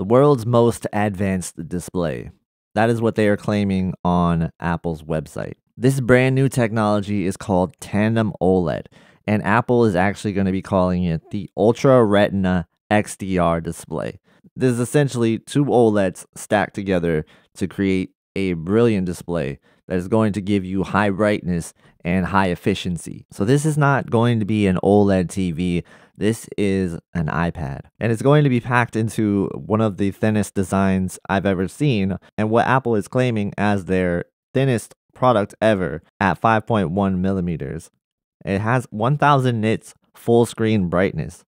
the world's most advanced display. That is what they are claiming on Apple's website. This brand new technology is called Tandem OLED, and Apple is actually going to be calling it the Ultra Retina XDR display. This is essentially two OLEDs stacked together to create a brilliant display that is going to give you high brightness and high efficiency. So this is not going to be an OLED TV. This is an iPad. And it's going to be packed into one of the thinnest designs I've ever seen and what Apple is claiming as their thinnest product ever at 5.1 millimeters. It has 1000 nits full screen brightness.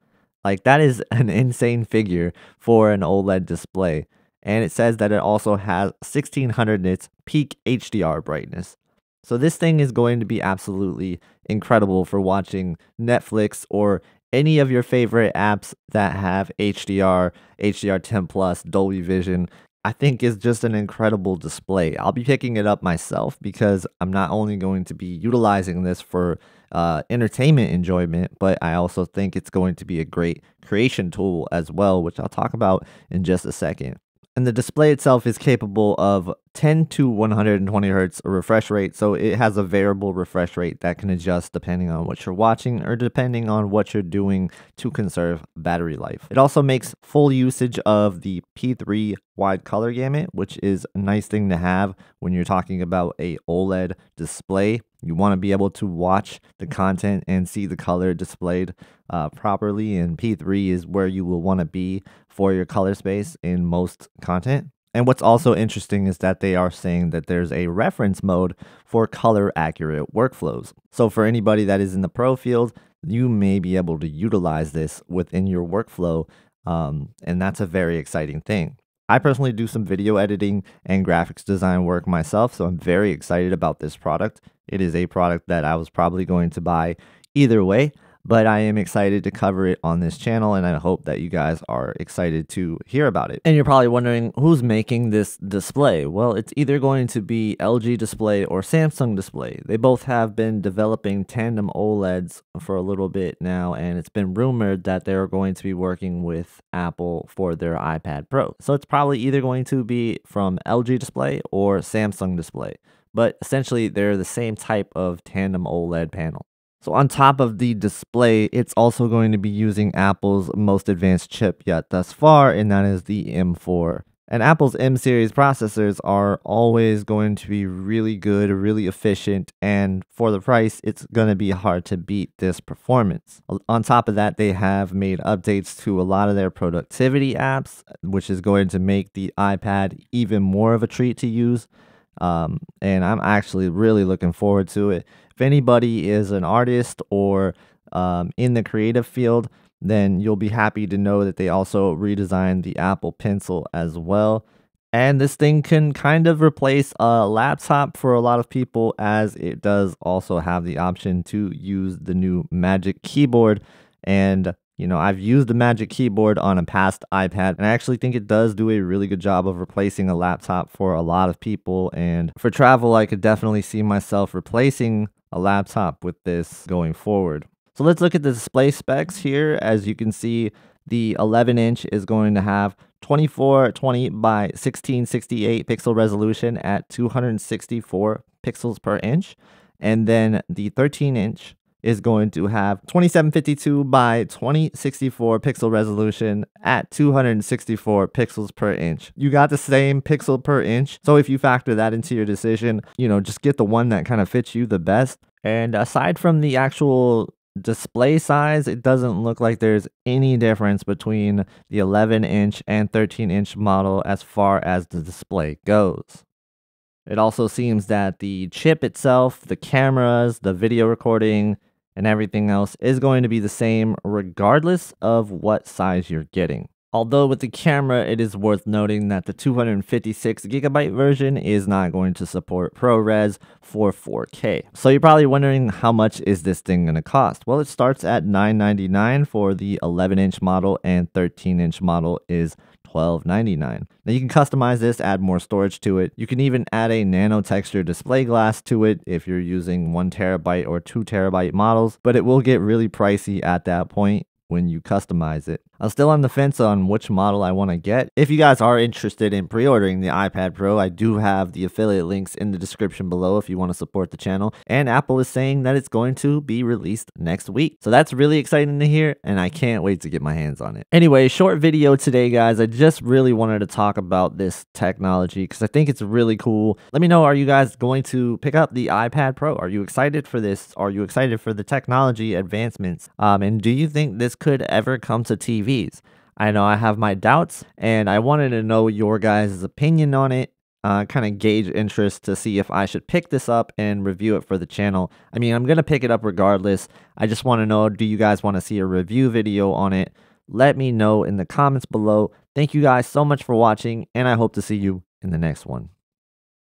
Like that is an insane figure for an OLED display. And it says that it also has 1600 nits peak HDR brightness. So this thing is going to be absolutely incredible for watching Netflix or any of your favorite apps that have HDR, HDR10 plus, Dolby Vision. I think is just an incredible display. I'll be picking it up myself because I'm not only going to be utilizing this for uh, entertainment enjoyment, but I also think it's going to be a great creation tool as well, which I'll talk about in just a second. And the display itself is capable of 10 to 120 hertz refresh rate, so it has a variable refresh rate that can adjust depending on what you're watching or depending on what you're doing to conserve battery life. It also makes full usage of the P3 wide color gamut, which is a nice thing to have when you're talking about a OLED display. You want to be able to watch the content and see the color displayed uh, properly, and P3 is where you will want to be for your color space in most content. And what's also interesting is that they are saying that there's a reference mode for color accurate workflows. So, for anybody that is in the pro field, you may be able to utilize this within your workflow. Um, and that's a very exciting thing. I personally do some video editing and graphics design work myself, so I'm very excited about this product. It is a product that I was probably going to buy either way but I am excited to cover it on this channel and I hope that you guys are excited to hear about it. And you're probably wondering who's making this display? Well, it's either going to be LG Display or Samsung Display. They both have been developing tandem OLEDs for a little bit now and it's been rumored that they're going to be working with Apple for their iPad Pro. So it's probably either going to be from LG Display or Samsung Display but essentially they're the same type of tandem OLED panel. So on top of the display, it's also going to be using Apple's most advanced chip yet thus far, and that is the M4. And Apple's M series processors are always going to be really good, really efficient, and for the price, it's going to be hard to beat this performance. On top of that, they have made updates to a lot of their productivity apps, which is going to make the iPad even more of a treat to use. Um, and I'm actually really looking forward to it. If anybody is an artist or um, in the creative field, then you'll be happy to know that they also redesigned the Apple Pencil as well. And this thing can kind of replace a laptop for a lot of people, as it does also have the option to use the new Magic Keyboard. And you know, I've used the Magic Keyboard on a past iPad, and I actually think it does do a really good job of replacing a laptop for a lot of people. And for travel, I could definitely see myself replacing a laptop with this going forward. So let's look at the display specs here. As you can see, the 11 inch is going to have 2420 by 1668 pixel resolution at 264 pixels per inch. And then the 13 inch is going to have 2752 by 2064 pixel resolution at 264 pixels per inch. You got the same pixel per inch. So if you factor that into your decision, you know, just get the one that kind of fits you the best. And aside from the actual display size, it doesn't look like there's any difference between the 11 inch and 13 inch model as far as the display goes. It also seems that the chip itself, the cameras, the video recording, and everything else is going to be the same regardless of what size you're getting. Although with the camera, it is worth noting that the 256 gigabyte version is not going to support ProRes for 4K. So you're probably wondering how much is this thing going to cost? Well, it starts at 999 for the 11 inch model and 13 inch model is $12.99. Now you can customize this, add more storage to it. You can even add a nano texture display glass to it if you're using one terabyte or two terabyte models, but it will get really pricey at that point. When you customize it. I'm still on the fence on which model I want to get. If you guys are interested in pre-ordering the iPad Pro, I do have the affiliate links in the description below if you want to support the channel. And Apple is saying that it's going to be released next week. So that's really exciting to hear and I can't wait to get my hands on it. Anyway, short video today guys. I just really wanted to talk about this technology because I think it's really cool. Let me know, are you guys going to pick up the iPad Pro? Are you excited for this? Are you excited for the technology advancements? Um, and do you think this could ever come to TVs? I know I have my doubts, and I wanted to know your guys' opinion on it. Uh, kind of gauge interest to see if I should pick this up and review it for the channel. I mean, I'm going to pick it up regardless. I just want to know do you guys want to see a review video on it? Let me know in the comments below. Thank you guys so much for watching, and I hope to see you in the next one.